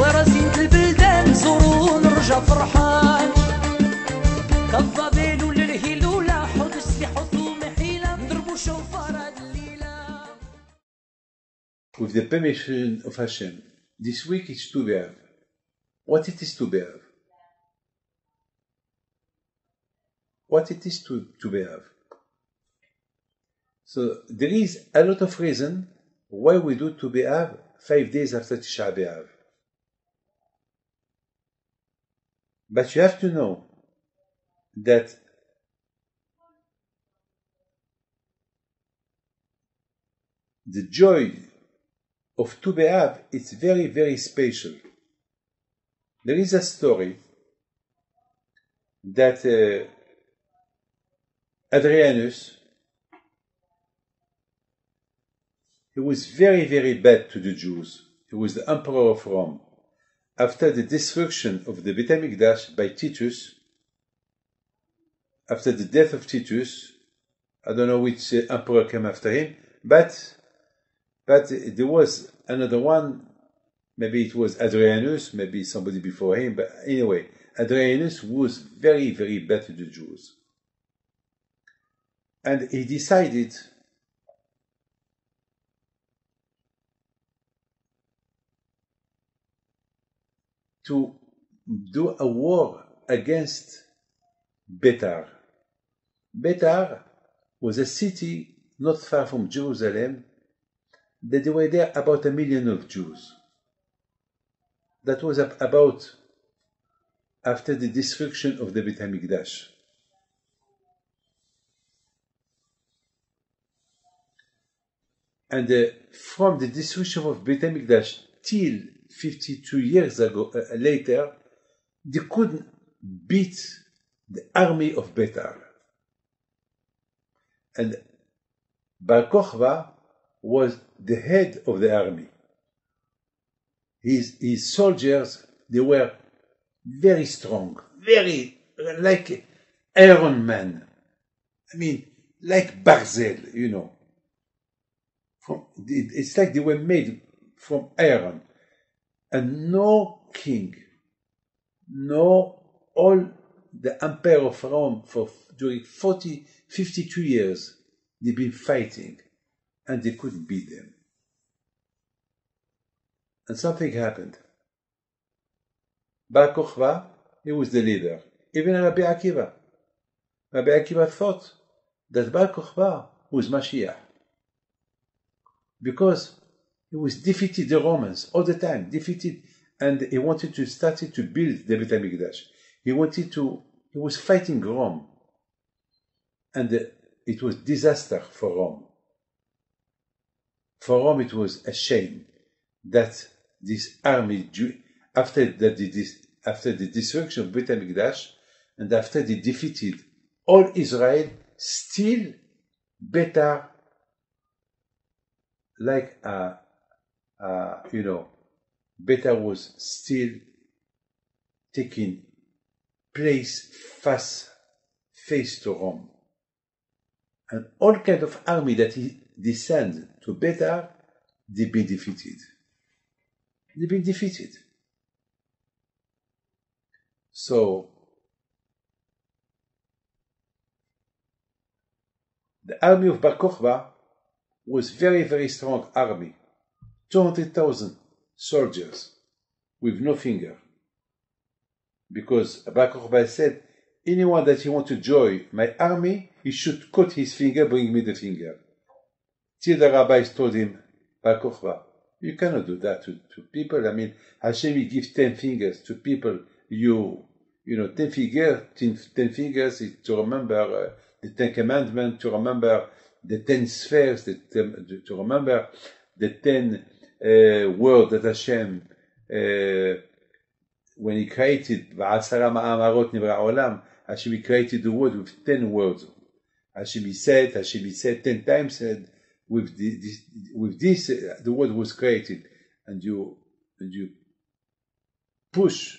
ورزينة البلدان زورو نرجع فرحان كالظبيل للهلولة حط السلاح حطوا محيلة نضربوا شوفار هاد الليلة with the permission of Hashem. This week is Tu B'Av. What it is Tu B'Av? What it is to, to B'Av? So there is a lot of reason why we do Tu B'Av five days after Tisha B'Av. But you have to know that the joy of Tu is very, very special. There is a story that uh, Adrianus, he was very, very bad to the Jews. He was the emperor of Rome. After the destruction of the Beit HaMikdash by Titus, after the death of Titus, I don't know which uh, emperor came after him, but but there was another one, maybe it was Adrianus, maybe somebody before him, but anyway, Adrianus was very, very bad to the Jews. And he decided to do a war against Betar. Betar was a city not far from Jerusalem that there were there about a million of Jews. That was about after the destruction of the Beit HaMikdash. And uh, from the destruction of Beit HaMikdash till 52 years ago, uh, later, they couldn't beat the army of Betar. And Bar Kokhba was the head of the army. His, his soldiers, they were very strong, very like Iron Man. I mean, like Barzel, you know. From, it's like they were made from iron. And no king, no all the emperor of Rome for during 40, 52 years, they've been fighting and they couldn't beat them. And something happened. Bar Kokhba, he was the leader. Even Rabbi Akiva. Rabbi Akiva thought that Bar Kokhba was Mashiach. Because he was defeated the Romans all the time, defeated, and he wanted to start to build the Beit HaMikdash. He wanted to, he was fighting Rome. And uh, it was disaster for Rome. For Rome, it was a shame that this army, after the, after the destruction of Beit HaMikdash, and after they defeated all Israel, still Betar, like, uh, uh, you know, Betar was still taking place face, face to Rome. And all kind of army that he descend to Betar, they been defeated. They've been defeated. So the army of Bar was very, very strong army. 200,000 soldiers with no finger. Because Kokhba said, anyone that he want to join my army, he should cut his finger, bring me the finger. Till the rabbis told him, Bar you cannot do that to, to people. I mean, Hashem will give 10 fingers to people. You, you know, 10 fingers, 10, 10 fingers is to remember uh, the Ten Commandments, to remember the 10 spheres, the, ten- to remember the 10 uh, words that Hashem, uh, when he created, "V'asara ma'amarot nivra olam," Hashem he created the world with 10 words. Hashem he said, Hashem he said 10 times, and with this, with this, uh, the world was created, and you, and you push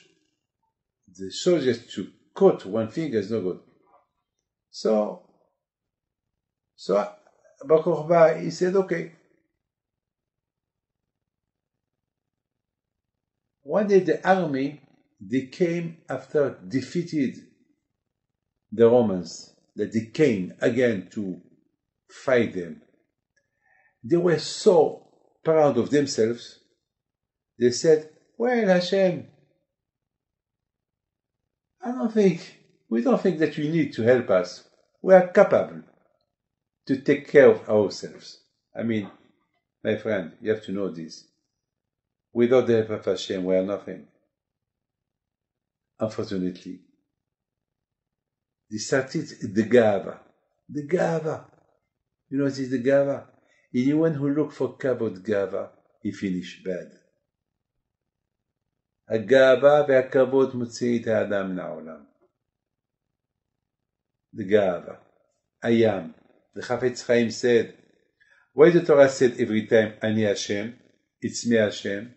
the soldiers to cut one finger is no good. So, so Bar Kokhba, he said, okay. One day the army they came after defeated the Romans that they came again to fight them. They were so proud of themselves. They said, "Well, Hashem, I don't think we don't think that you need to help us. We are capable to take care of ourselves." I mean, my friend, you have to know this. Without the help of Hashem, we are nothing. Unfortunately, they started the gava. The gava. You know what is the gava? Anyone who look for kavod gava, he finish bad. הגאווה והכבוד מוציא את האדם מן העולם. The gava. I am. The Chafetz Chaim said, why the Torah said every time, Ani Hashem, it's me Hashem?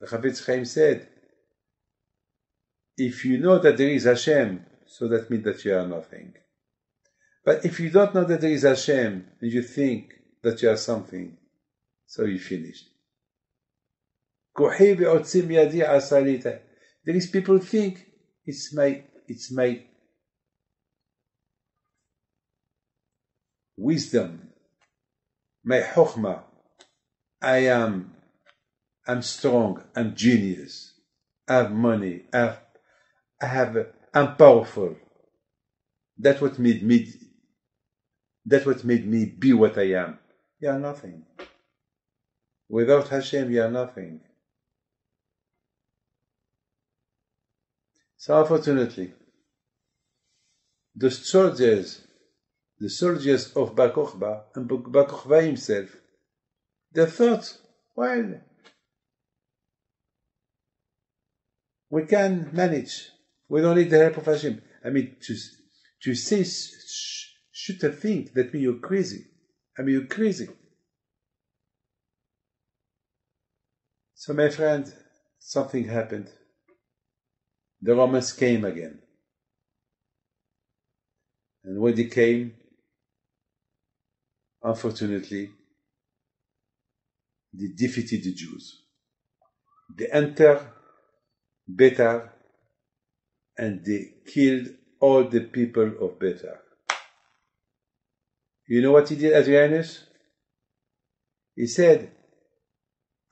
The Chafetz Chaim said, if you know that there is Hashem, so that means that you are nothing. But if you don't know that there is Hashem, and you think that you are something, so you finished. There is people think it's my it's my wisdom, my chokhmah. I am I'm strong, I'm genius, I have money, I have, I have, I'm powerful. That's what made me, that's what made me be what I am. You are nothing. Without Hashem, you are nothing. So unfortunately, the soldiers, the soldiers of Bar and Bar himself, they thought, well, we can manage. We don't need the help of Hashem. I mean, to, to say, sh- should have think that means you're crazy. I mean, you're crazy. So, my friend, something happened. The Romans came again. And when they came, unfortunately, they defeated the Jews. They entered Betar and they killed all the people of Betar. You know what he did, Adrianus? He said,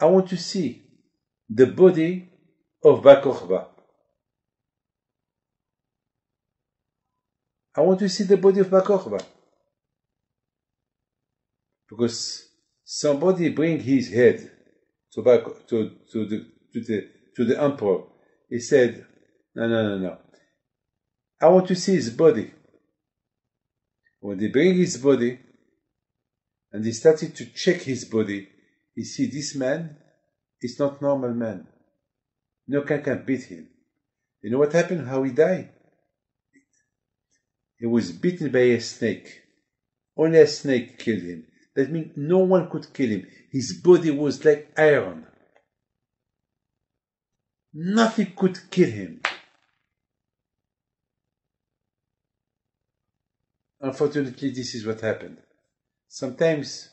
I want to see the body of Bar Kokhba. I want to see the body of Bar Kokhba. Because somebody bring his head to, to, to, the, to, the, to the emperor. He said, no, no, no, no. I want to see his body. When they bring his body, and they started to check his body, he see this man is not normal man. No one can beat him. You know what happened? How he died? He was bitten by a snake. Only a snake killed him. That means no one could kill him. His body was like iron. Nothing could kill him. Unfortunately, this is what happened. Sometimes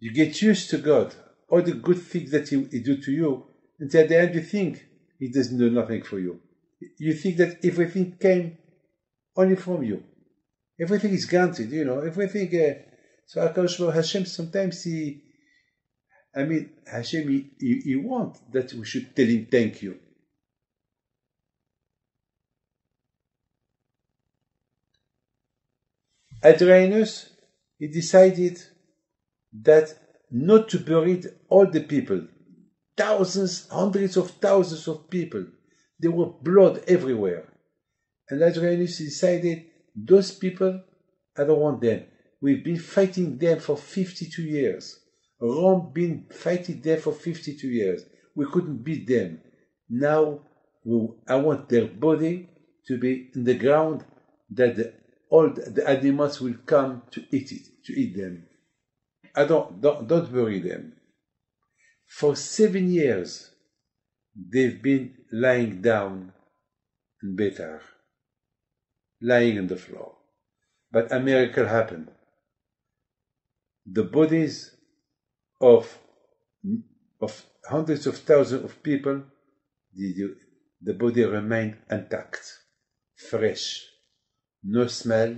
you get used to God, all the good things that He, he do to you, and at the end you think He doesn't do nothing for you. You think that everything came only from you. Everything is granted, you know, everything. Uh, so Akash Hashem sometimes He, I mean, Hashem, he, he, he want that we should tell Him thank you. Adrianus, he decided that not to bury all the people, thousands, hundreds of thousands of people. There were blood everywhere. And Adrianus decided, those people, I don't want them. We've been fighting them for 52 years. Rome been fighting them for 52 years. We couldn't beat them. Now, we, I want their body to be in the ground that the, all the, the animals will come to eat it, to eat them. I don't, don't, don't bury them. For seven years, they've been lying down in Betar, lying on the floor. But a miracle happened. The bodies of, of hundreds of thousands of people, the, the, body remained intact, fresh, no smell,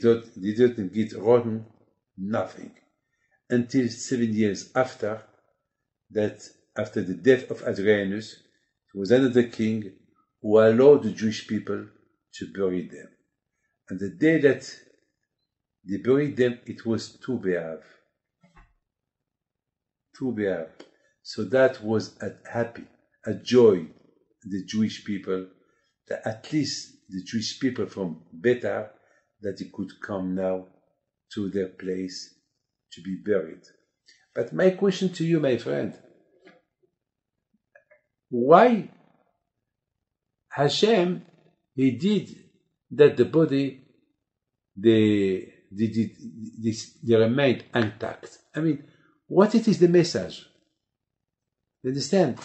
don't, they didn't get rotten, nothing. Until seven years after, that after the death of Adrianus, there was another king who allowed the Jewish people to bury them. And the day that they buried them, it was Tu B'Av. Tu B'Av. So that was a happy, a joy, the Jewish people, that at least the Jewish people from Betar, that they could come now to their place to be buried. But my question to you, my friend, why Hashem, he did that the body, they, they, they, they, they remained intact. I mean, what it is the message? You understand?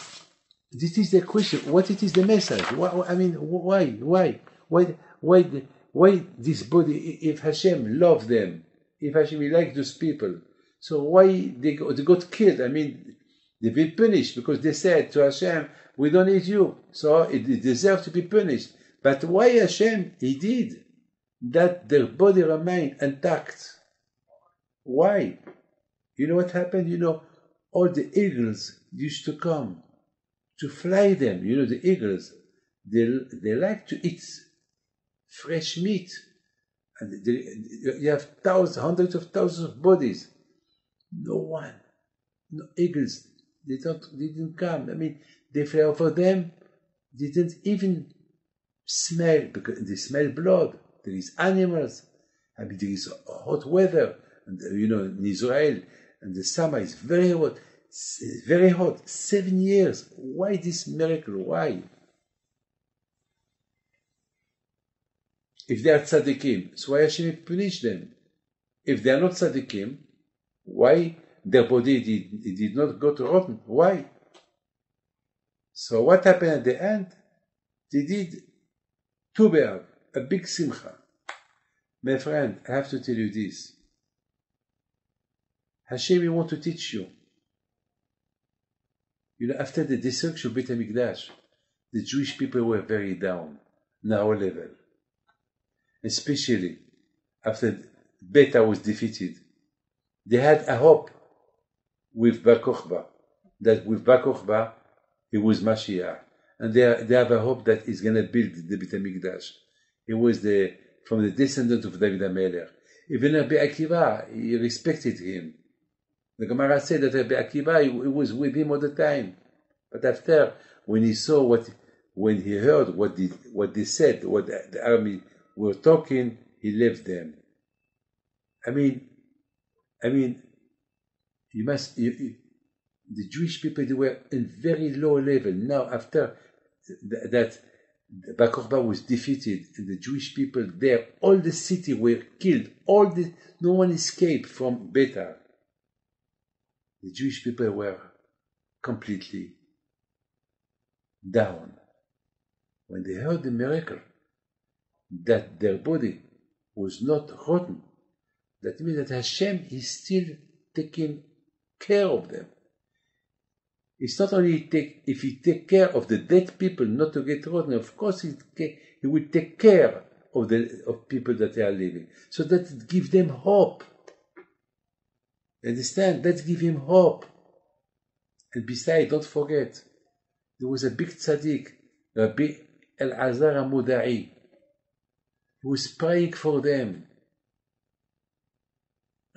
This is the question. What it is the message? Why, I mean, why, why, why, why, why this body? If Hashem loved them, if Hashem liked those people, so why they got, they got killed? I mean, they've been punished because they said to Hashem, "We don't need you," so it they deserve to be punished. But why Hashem? He did that. Their body remained intact. Why? You know what happened? You know, all the eagles used to come to fly them. You know, the eagles, they, they like to eat fresh meat. And they, you have thousands, hundreds of thousands of bodies. No one, no eagles, they, don't, they didn't come. I mean, they fly over them. They didn't even smell, because they smell blood. There is animals. I mean, there is hot weather. And, you know, in Israel, and the summer is very hot. Very hot. Seven years. Why this miracle? Why? If they are tzaddikim, so why Hashem punish them? If they are not tzaddikim, why their body did, did not go to rotten? Why? So what happened at the end? They did Tu B'Av, a big simcha. My friend, I have to tell you this. Hashem, we want to teach you. You know, after the destruction of Beit HaMikdash, the Jewish people were very down, now level. Especially after Betar was defeated. They had a hope with Bar that with Bar he was Mashiach. And they, they have a hope that he's going to build the Beit HaMikdash. He was the, from the descendant of David HaMelech. Even Rabbi Akiva, he respected him. The Gemara said that Rabbi Akiva, he, he was with him all the time. But after, when he saw what, when he heard what they, what they said, what the, the army were talking, he left them. I mean, I mean, you must, you, you, the Jewish people, they were in very low level. Now, after th- that, Bar Kokhba was defeated, and the Jewish people there, all the city were killed. All the, no one escaped from Betar. The Jewish people were completely down. When they heard the miracle, that their body was not rotten, that means that Hashem is still taking care of them. It's not only take if he take care of the dead people not to get rotten. Of course, he he will take care of the of people that they are living, so that it gives them hope. You Let's give him hope. And besides, don't forget, there was a big tzaddik, Rabbi El-Azar Amudai, who was praying for them.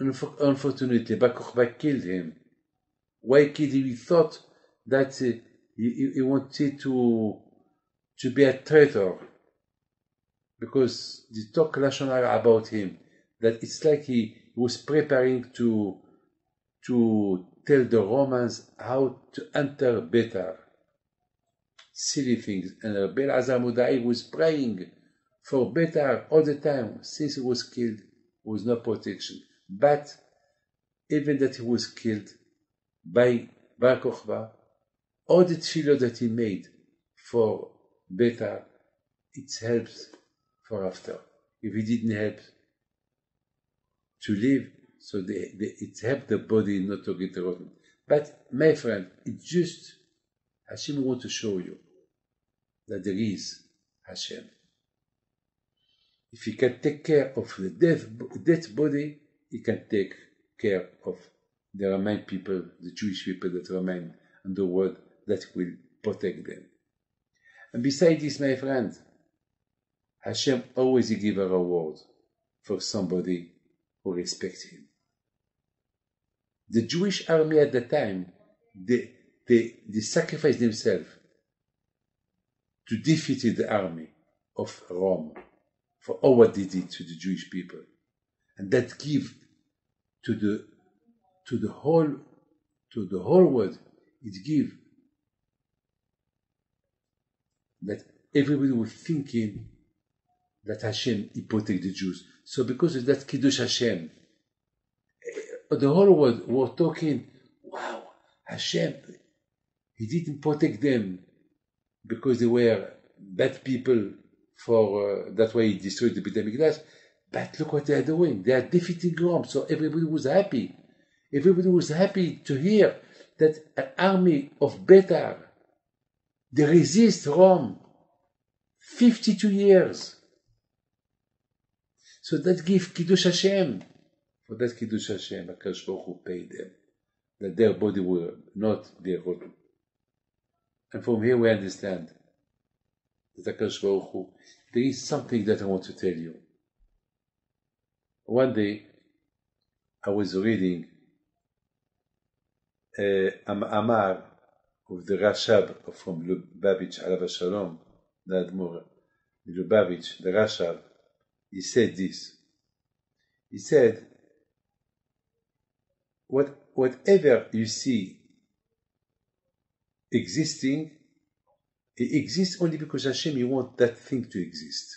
Unfor- Unfortunately, Bar Kokhba killed him. Why him? He thought that uh, he, he- wanted to, to be a traitor. Because they talk Lashon about him. That it's like he was preparing to, to tell the Romans how to enter Betar. Silly things. And Rabbi Azar Mudai was praying for Betar all the time. Since he was killed, was no protection. But even that he was killed by Bar Kokhba, all the tefillah that he made for Betar, it helps for after. If he didn't help to live, so they, they, it helped the body not to get rotten. But my friend, it's just Hashem want to show you that there is Hashem. If he can take care of the death, dead body, he can take care of the remain people, the Jewish people that remain in the world that will protect them. And besides this, my friend, Hashem always give a reward for somebody who respects him. The Jewish army at the time, they, they, they sacrificed themselves to defeat the army of Rome for all what they did to the Jewish people. And that give to the to the whole to the whole world, it give that everybody was thinking that Hashem he protect the Jews. So because of that Kiddush Hashem, the whole world was talking, wow, Hashem, he didn't protect them because they were bad people for uh, that way he destroyed the Beit HaMikdash. But look what they are doing. They are defeating Rome. So everybody was happy. Everybody was happy to hear that an army of Betar, they resist Rome 52 years. So that give Kiddush Hashem. For that Kiddush Hashem, HaKadosh Baruch Hu paid them. That their body will not be rotten. And from here we understand that HaKadosh Baruch Hu, there is something that I want to tell you. One day, I was reading uh, Amar of the Rashab from Lubavitch, Alav Shalom, the Admor, Lubavitch, the Rashab, he said this. He said, what, whatever you see existing, it exists only because Hashem, you want that thing to exist.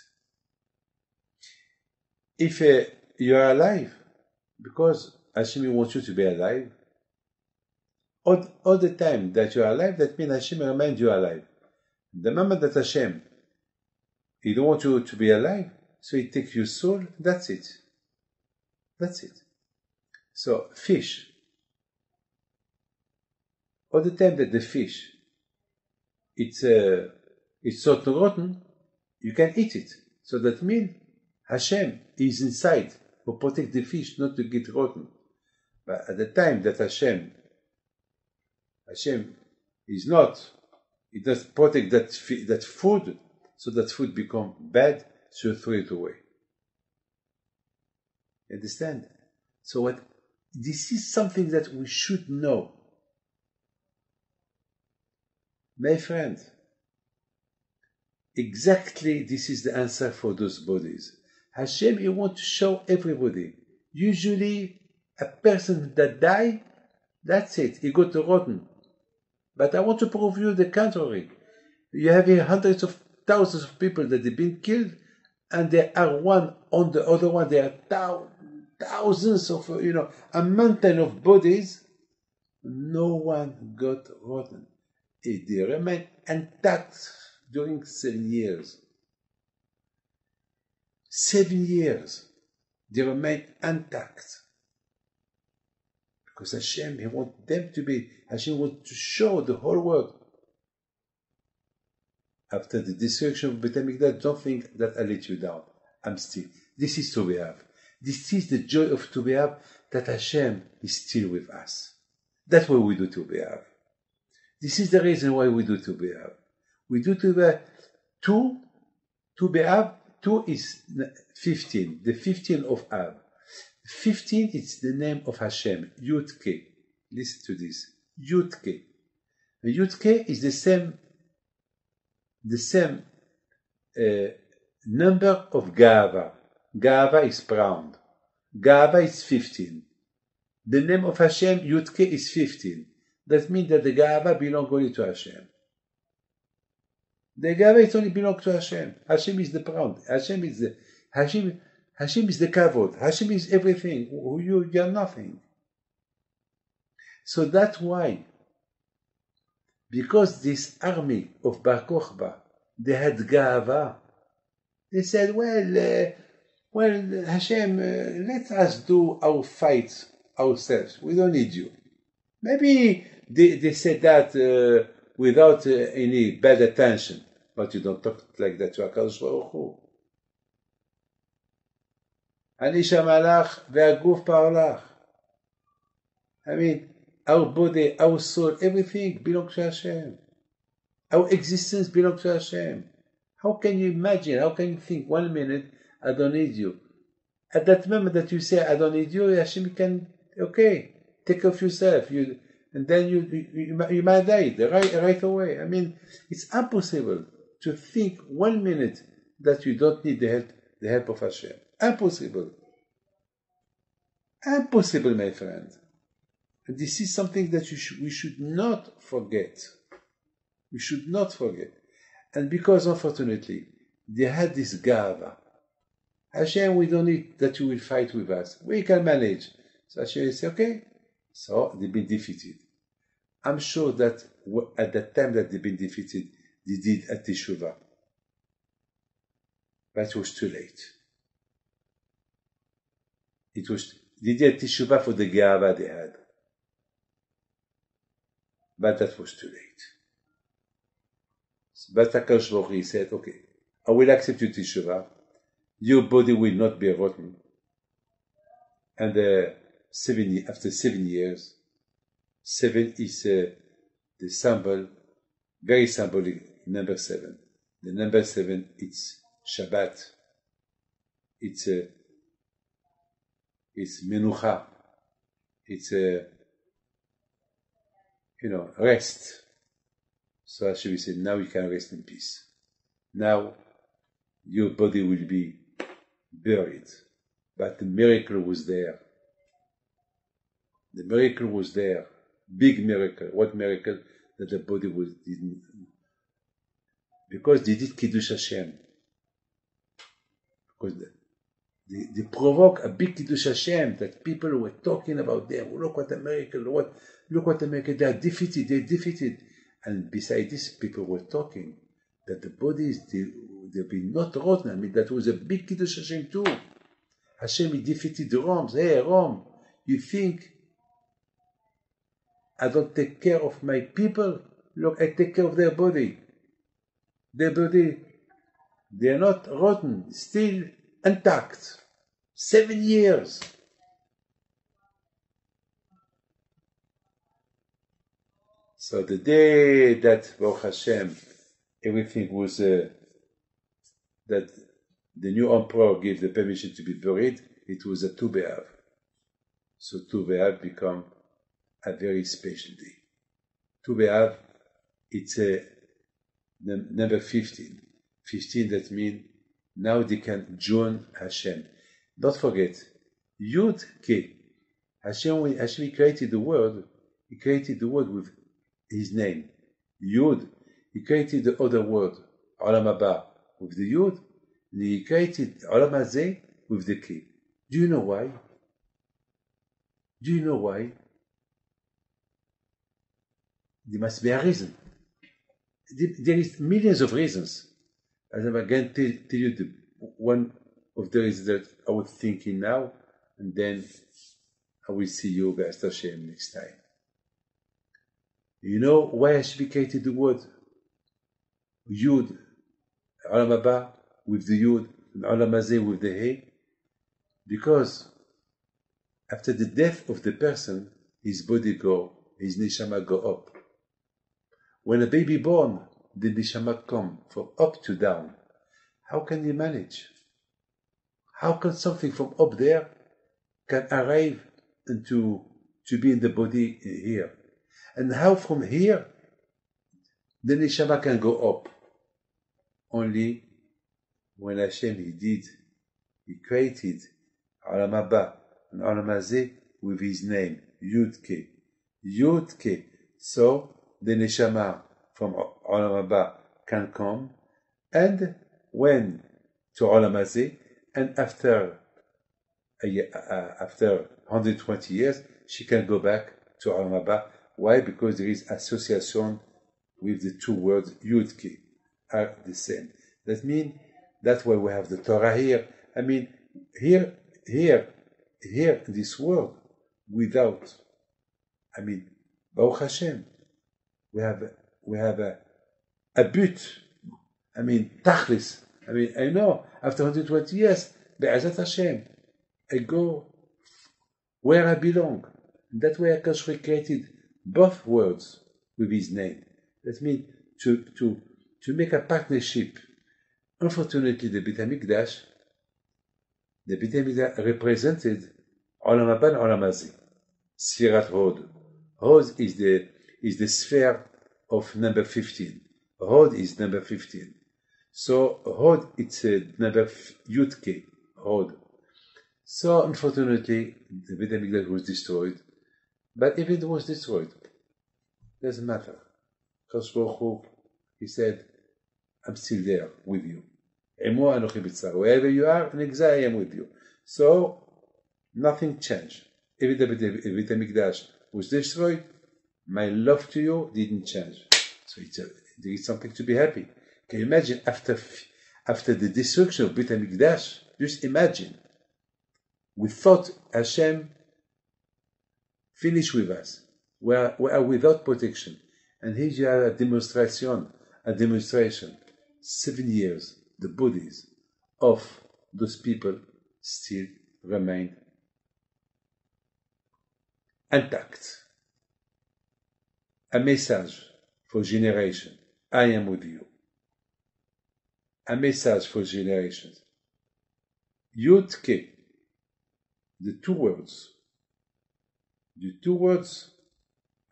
If uh, you are alive, because Hashem wants you to be alive, all, all the time that you are alive, that means Hashem reminds you alive. The moment that Hashem, He don't want you to be alive, so He takes your soul, that's it. That's it. So, fish. All the time that the fish, it's, uh, it's of rotten, you can eat it. So that means Hashem is inside to protect the fish not to get rotten. But at the time that Hashem Hashem is not, He does protect that, that food, so that food become bad, so throw it away. Understand? So what this is something that we should know. My friend, exactly this is the answer for those bodies. Hashem, you want to show everybody. Usually, a person that die, that's it. He got rotten. But I want to prove you the contrary. You have here hundreds of thousands of people that have been killed, and there are one on the other one. There are thousands of, uh, you know, a mountain of bodies. No one got rotten. They remained intact during seven years. Seven years. They remained intact. Because Hashem, He wants them to be, Hashem wants to show the whole world. After the destruction of Beit HaMikdash, don't think that I let you down. I'm still. This is Tu B'Av. This is the joy of Tu B'Av that Hashem is still with us. That's why we do Tu B'Av. This is the reason why we do Tu B'Av. We do Tu B'Av. Two, Tu B'Av, two is 15, the 15 of Av. 15 is the name of Hashem, Yud-Ke. Listen to this. Yud-Ke. Yud-Ke is the same, the same uh, number of Gava. Gava is proud. Gava is 15. The name of Hashem, Yud-Ke, is 15. That means that the Gava belongs only to Hashem. The Gava is only belong to Hashem. Hashem is the proud. Hashem is the Hashem Hashem is the kavod. Hashem is everything. You, you are nothing. So that's why, because this army of Bar Kokhba, they had gava. They said, well, uh, well, Hashem, uh, let us do our fight ourselves. We don't need you. Maybe they, they said that uh, without uh, any bad attention, but you don't talk like that to HaKadosh Baruch Hu. אני שמה לך והגוף פרלך. I mean, our body, our soul, everything belongs to Hashem. Our existence belongs to Hashem. How can you imagine? How can you think one minute, I don't need you? At that moment that you say, I don't need you, Hashem can, okay, take off yourself. You, and then you, you, you might die right, right away. I mean, it's impossible to think one minute that you don't need the help, the help of Hashem. Impossible. Impossible, my friend. This is something that should, we should not forget. We should not forget. And because, unfortunately, they had this gava. Hashem, we don't need that you will fight with us. We can manage. So Hashem say, okay. So they've been defeated. I'm sure that at the time that they've been defeated, they did a teshuvah. But it was too late. It was, they did a teshuvah for the gava they had. But that was too late. But HaKadosh Baruch said, okay, I will accept your teshuvah. Your body will not be rotten. And uh, seven, after seven years, seven is uh, the symbol, very symbolic, number seven. The number seven, it's Shabbat. It's uh, it's menucha. It's uh, you know rest. So Hashem said, now you can rest in peace. Now your body will be buried. But the miracle was there. The miracle was there. Big miracle. What miracle? That the body was didn't because they did Kiddush Hashem. Because they, they provoke a big Kiddush Hashem that people were talking about them. Look what a miracle, what look what a miracle. They are defeated, they're defeated. And beside this, people were talking that the bodies they, they've been not rotten. I mean, that was a big Kiddush Hashem too. Hashem he defeated the Roms. Hey, Rom, you think I don't take care of my people? Look, I take care of their body. Their body, they're not rotten, still intact. Seven years. So the day that Baruch Hashem, everything was uh, that the new emperor gave the permission to be buried, it was a Tu. So Tu B'Av become a very special day. Tu it's a number 15. 15 that means now they can join Hashem. Don't forget, Yud Ke. Hashem, when Hashem created the world, He created the world with His name. Yud. He created the other world, Olam Haba, with the Yud, He created Olam with the Ke. Do you know why? Do you know why? There must be a reason. There is millions of reasons. As I'm going to tell you the one of the reasons that I was thinking now, and then I will see you, Be'ez Hashem, next time. You know why Hashem created the word Yud, Olam Haba with the Yud, and Olam Hazeh with the He? Because after the death of the person, his body go, his neshama go up. When a baby born, the neshama come from up to down. How can you manage? How can something from up there can arrive into to be in the body here? And how from here the neshama can go up? Only when Hashem He did, He created Olam Haba and Olam Hazeh with His name Yudke, Yudke. So the neshama from Olam Haba can come, and when to Olam Hazeh, and after after 120 years, she can go back to Olam Haba. Why? Because there is association with the two words Yudke are the same. That means that's why we have the Torah here. I mean, here, here, here in this world, without, I mean, Baruch Hashem, we have we have a a but. I mean, tachlis. I mean, I know after 120 years, Be'ezat Hashem, I go where I belong. That way, Akash created both worlds with His name. That means to to to make a partnership. Unfortunately, the Beit Hamikdash, the Beit Hamikdash represented Olam Haba and Olam Hod. Hod is the is the sphere of number 15. Hod is number 15. So Hod it's a number Yudke Hod. So unfortunately the Beit HaMikdash was destroyed. But if it was destroyed, doesn't matter. Because Baruch Hu, he said, I'm still there with you. Wherever you are in exile, I am with you. So nothing changed. If the Beit HaMikdash was destroyed, my love to you didn't change. So it's a, something to be happy. Can you imagine after after the destruction of Beit HaMikdash? Just imagine. We thought Hashem finished with us. We are, we are without protection. And here you have a demonstration, a demonstration. Seven years, the bodies of those people still remain intact. A message for generations. I am with you. A message for generations. Yud Ke, the two words. The two words,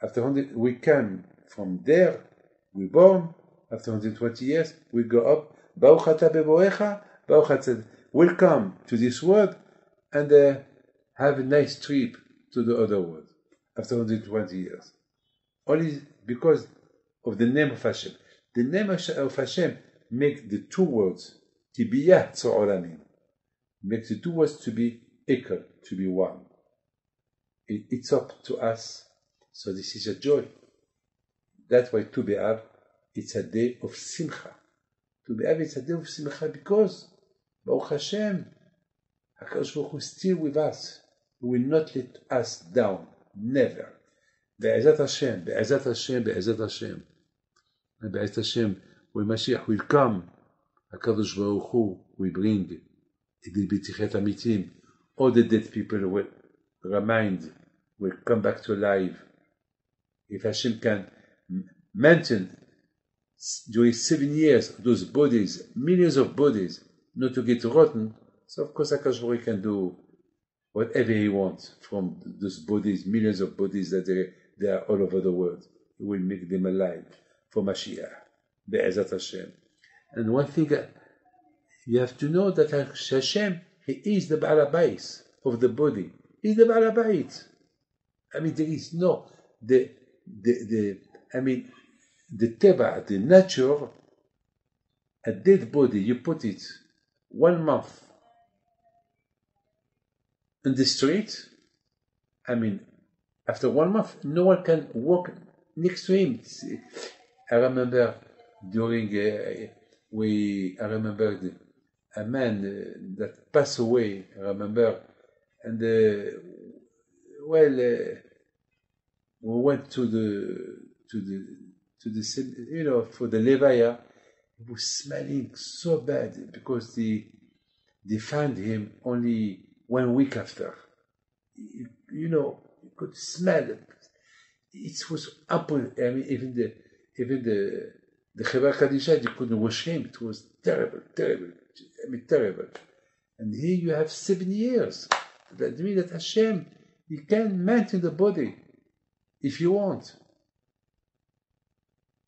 after 100, we come from there, we born, after 120 years, we go up, Baruch Ata, welcome to this world, and uh, have a nice trip to the other world, after 120 years. Only because of the name of Hashem. The name of Hashem make the two worlds, Tibiyah Tzoranim, make the two words to be equal, to be one. It, it's up to us. So this is a joy. That's why Tu B'Av, it's a day of Simcha. Tu B'Av, it's a day of Simcha because Baruch Hashem, HaKadosh Baruch Hu is still with us. He will not let us down. Never. Be'ezat Hashem, Be'ezat Hashem, Be'ezat Hashem. And Be'ezat Hashem, when Mashiach will come, HaKadosh Baruch Hu will bring it will be Techiyat HaMetim. All the dead people will remind, will come back to life. If Hashem can maintain during seven years those bodies, millions of bodies, not to get rotten, so of course Hu can do whatever he wants from those bodies, millions of bodies that they, they are all over the world. He will make them alive for Mashiach. Be'ezat Hashem. And one thing you have to know that Hashem, He is the Balabais of the body. He's the Balabait. I mean, there is no, the, the, the, I mean, the teba, the nature, a dead body, you put it one month in the street, I mean, after one month, no one can walk next to him. I remember during uh, we, I remember the, a man uh, that passed away. I remember, and uh, well, uh, we went to the to the to the you know for the levaya. He was smelling so bad because they they found him only one week after. You, you know, you could smell it. It was up. I mean, even the even the the Chevra Kadisha, you couldn't wash him. It was terrible, terrible. I mean, terrible. And here you have seven years. That means that Hashem, He can maintain the body if you want.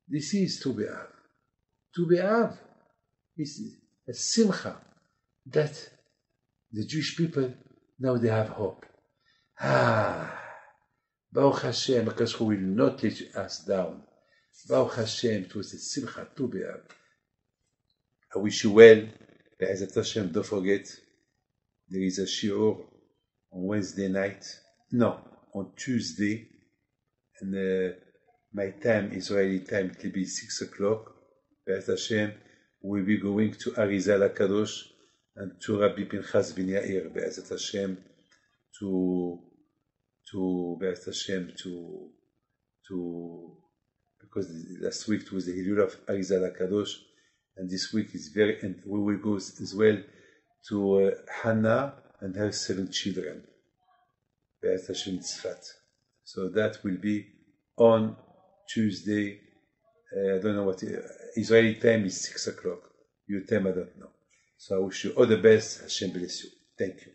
This is Tu B'Av. Tu B'Av is a simcha that the Jewish people now they have hope. Ah, Baruch Hashem, because who will not let us down. Baruch Hashem, it was a simcha Tu B'Av. I wish you well. Be'ezat Hashem, don't forget, there is a shiur on Wednesday night. No, on Tuesday. And uh, my time, Israeli time, it will be 6 o'clock. Be'ezat Hashem, we'll be going to Arizal HaKadosh and to Rabbi Pinchas Ben Yair, Be'ezat Hashem, to, to Be'ezat Hashem, to, to because last week was the Hilul of Arizal Kadosh, and this week is very and we will go as as well to uh, Hannah and her seven children. Be'ez Hashem Tzfat. So that will be on Tuesday. Uh, I don't know what uh, Israeli time is six o'clock. Your time I don't know. So I wish you all the best. Hashem bless you. Thank you.